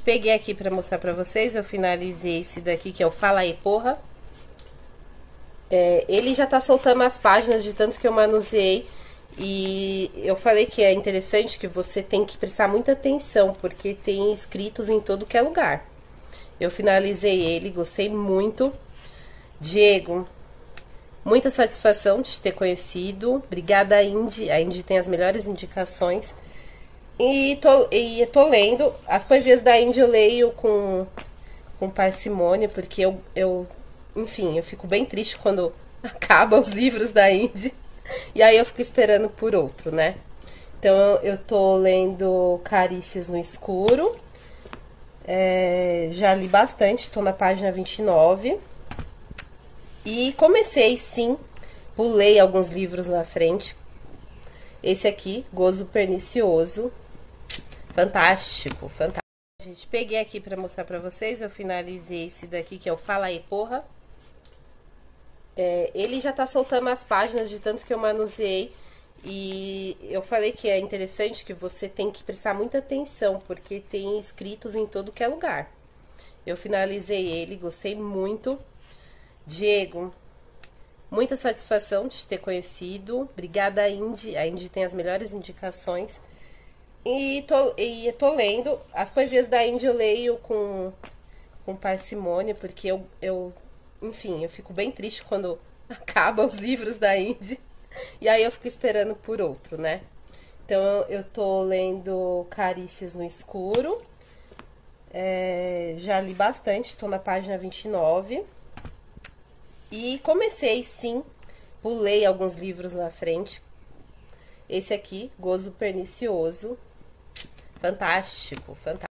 peguei aqui pra mostrar pra vocês, eu finalizei esse daqui, que é o Fala aí, porra. É, ele já tá soltando as páginas de tanto que eu manuseei. E eu falei que é interessante que você tem que prestar muita atenção, porque tem escritos em todo que é lugar. Eu finalizei ele, gostei muito. Diego, muita satisfação de te ter conhecido. Obrigada, Indy. A Indy tem as melhores indicações. E tô, e tô lendo. As poesias da Indy eu leio com, com parcimônia, porque eu, eu, enfim, eu fico bem triste quando acabam os livros da Indy. E aí eu fico esperando por outro, né? Então eu tô lendo Carícias no Escuro. É, já li bastante, tô na página 29. E comecei, sim, pulei alguns livros na frente. Esse aqui, Gozo Pernicioso, Fantástico, fantástico. Gente, peguei aqui pra mostrar pra vocês, eu finalizei esse daqui, que é o Fala aí, porra. É, ele já tá soltando as páginas de tanto que eu manuseei. E eu falei que é interessante que você tem que prestar muita atenção, porque tem escritos em todo que é lugar. Eu finalizei ele, gostei muito. Diego, muita satisfação de te ter conhecido. Obrigada, Indy. A Indy tem as melhores indicações. E tô, e tô lendo. As poesias da Indy eu leio com, com parcimônia, porque eu, eu, enfim, eu fico bem triste quando acabam os livros da Indy. E aí eu fico esperando por outro, né? Então eu tô lendo Carícias no Escuro. É, já li bastante, tô na página 29. E comecei, sim, pulei alguns livros na frente. Esse aqui, Gozo Pernicioso, fantástico, fantástico.